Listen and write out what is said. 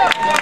Yeah.